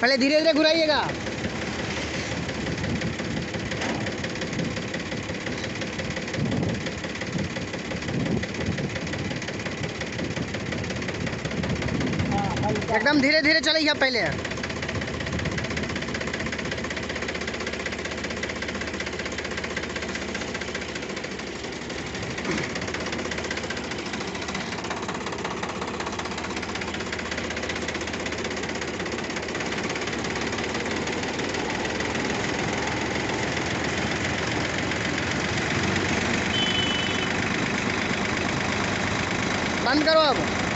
पहले धीरे धीरे घुराइएगा। एकदम धीरे धीरे चलिए पहले। बंद करो अब।